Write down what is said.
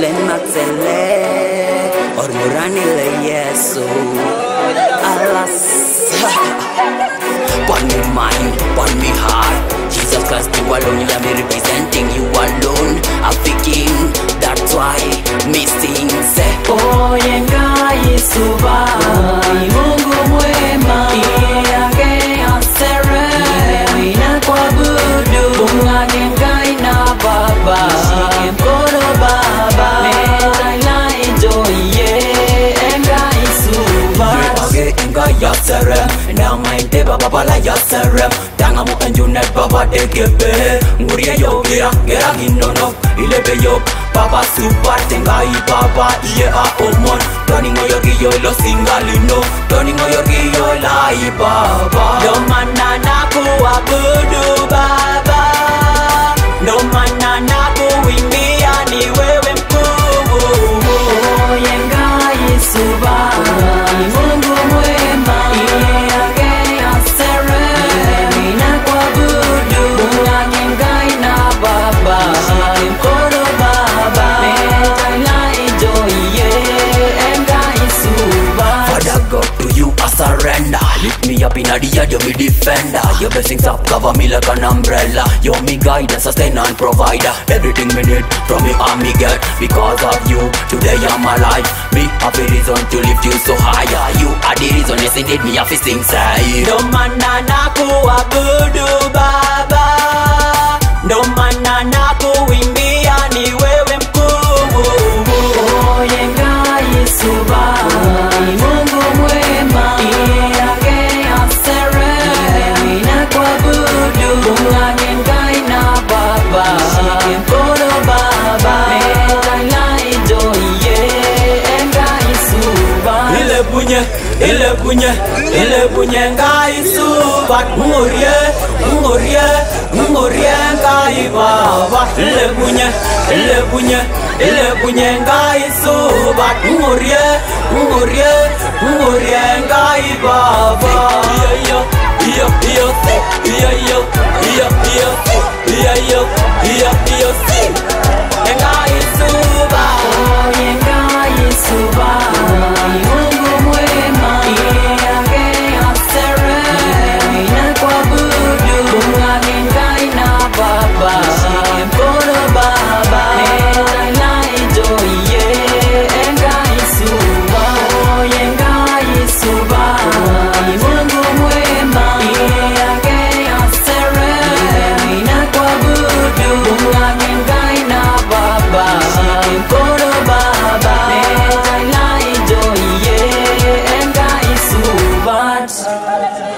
Len matsele Or murani Age enga yasere Na mainte baba bala yasere Tanga mu enjunet baba degebe Ngurie yo gira gira ginono Ilebe yo baba super tengai baba iye a omon Tony ngoyo giyo lo singalino Tony ngoyo giyo lai baba Ndo Lift me up in a the yard, you're me defender Your blessings up cover me like an umbrella. You're me guide sustain and provider. Everything me need from you I me get Because of you, today I'm alive. Me have a reason to lift you so higher. You are the reason, yes indeed me have to sing say Ndo maana nakuabudu bunye ile bunye ile bunye ngai supat ngurie ngurie ngurie ngai baba ile bunye ile bunye ile bunye ngai supat Yes.